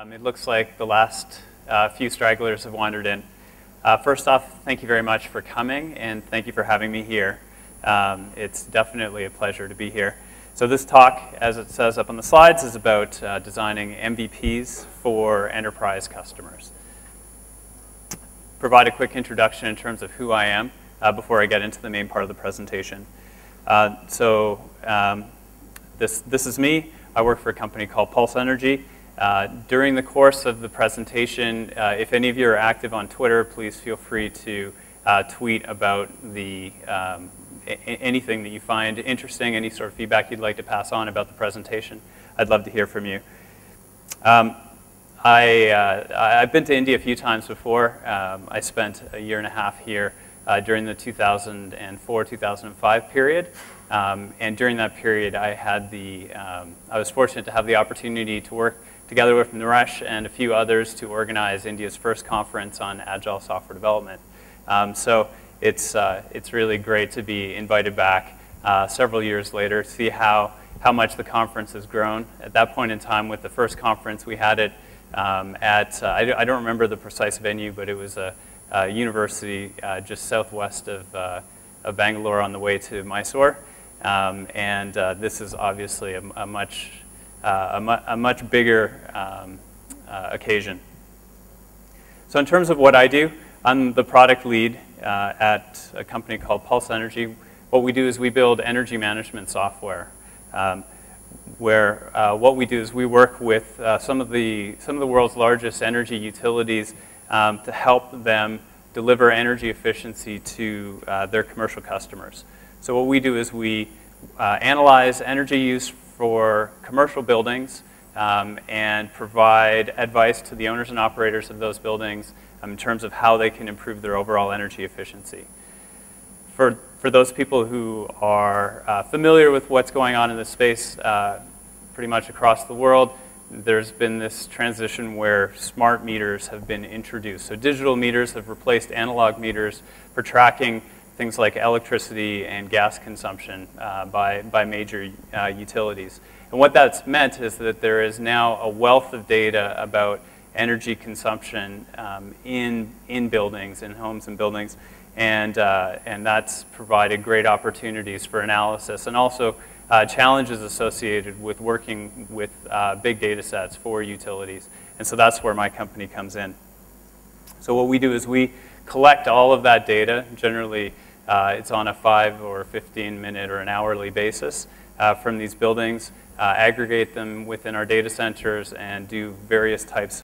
Um, it looks like the last uh, few stragglers have wandered in. Uh, first off, thank you very much for coming, and thank you for having me here. Um, it's definitely a pleasure to be here. So this talk, as it says up on the slides, is about uh, designing MVPs for enterprise customers. Provide a quick introduction in terms of who I am uh, before I get into the main part of the presentation. Uh, so um, this, this is me. I work for a company called Pulse Energy. Uh, during the course of the presentation, uh, if any of you are active on Twitter, please feel free to uh, tweet about the, um, anything that you find interesting, any sort of feedback you'd like to pass on about the presentation. I'd love to hear from you. Um, I, uh, I've been to India a few times before. Um, I spent a year and a half here uh, during the 2004-2005 period. Um, and during that period, I had the, um, I was fortunate to have the opportunity to work together with Naresh and a few others to organize India's first conference on agile software development. Um, so it's, uh, it's really great to be invited back uh, several years later to see how, how much the conference has grown. At that point in time, with the first conference, we had it um, at, uh, I, I, don't remember the precise venue, but it was a, a university uh, just southwest of, uh, of Bangalore on the way to Mysore. Um, and uh, this is obviously a, a much uh, a, mu a, much bigger um, uh, occasion. So in terms of what I do, I'm the product lead uh, at a company called Pulse Energy. What we do is we build energy management software. Um, where uh, what we do is we work with uh, some, of the, some of the world's largest energy utilities um, to help them deliver energy efficiency to uh, their commercial customers. So what we do is we analyze energy use for commercial buildings um, and provide advice to the owners and operators of those buildings um, in terms of how they can improve their overall energy efficiency. For, for those people who are uh, familiar with what's going on in this space uh, pretty much across the world, there's been this transition where smart meters have been introduced. So digital meters have replaced analog meters for tracking things like electricity and gas consumption uh, by, by major uh, utilities. And what that's meant is that there is now a wealth of data about energy consumption um, in, in buildings, in homes and buildings, and, uh, and that's provided great opportunities for analysis and also uh, challenges associated with working with uh, big data sets for utilities. And so that's where my company comes in. So what we do is we collect all of that data, generally uh, it's on a five or 15 minute or an hourly basis uh, from these buildings, uh, aggregate them within our data centers, and do various types